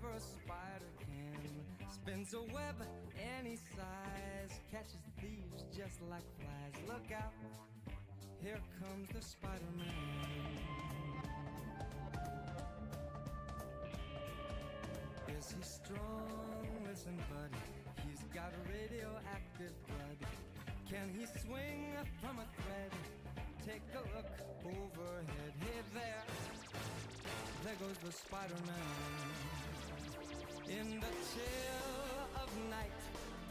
Spider-Man a spider can. Spins a web any size, catches thieves just like flies. Look out, here comes the Spider-Man. Is he strong? Listen, buddy, he's got radioactive blood. Can he swing from a thread? Take a look overhead. Hey there, there goes the Spider-Man. In the chill of night,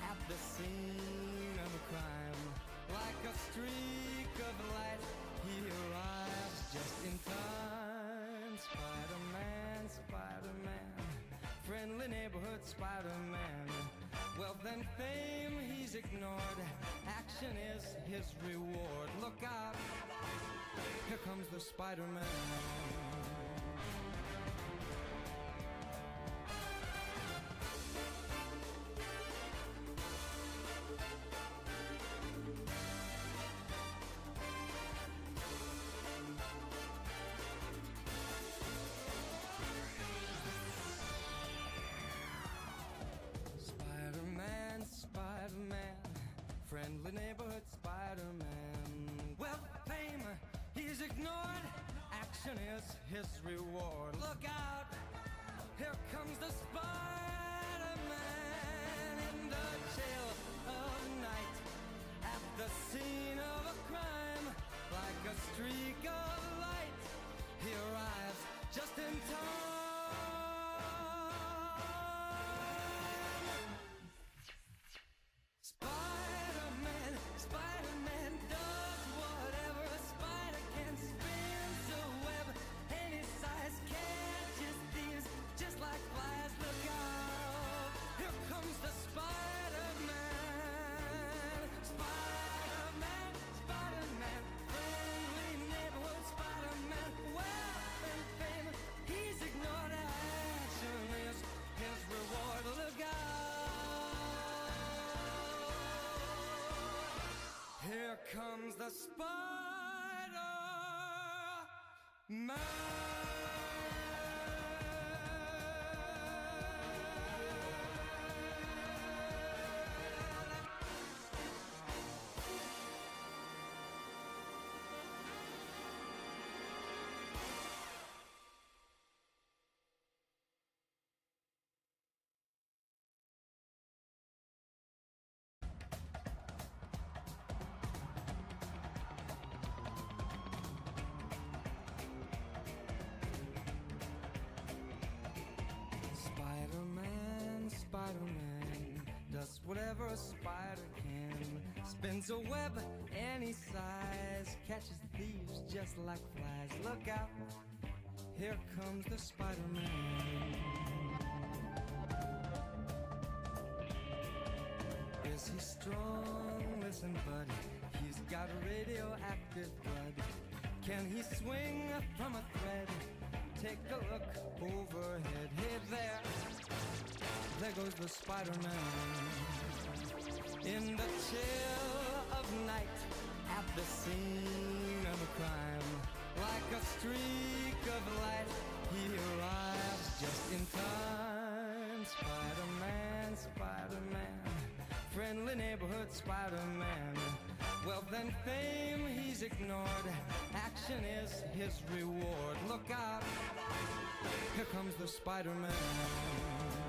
at the scene of a crime, like a streak of light, he arrives just in time. Spider-Man, Spider-Man, friendly neighborhood Spider-Man. Wealth and fame he's ignored. Action is his reward. Look out, here comes the Spider-Man. Spider-Man, neighborhood Spider-Man. Well, fame, he's ignored. Action is his reward. Look out, comes the Spider Man. Spider-Man, does whatever a spider can. Spins a web any size, catches thieves just like flies. Look out, here comes the Spider-Man. Is he strong? Listen, buddy, he's got radioactive blood. Can he swing from a thread? Take a look overhead. Hey goes the Spider-Man. In the chill of night, at the scene of a crime, like a streak of light, he arrives just in time. Spider-Man, Spider-Man, friendly neighborhood Spider-Man. Wealth and fame he's ignored. Action is his reward. Look out, here comes the Spider-Man.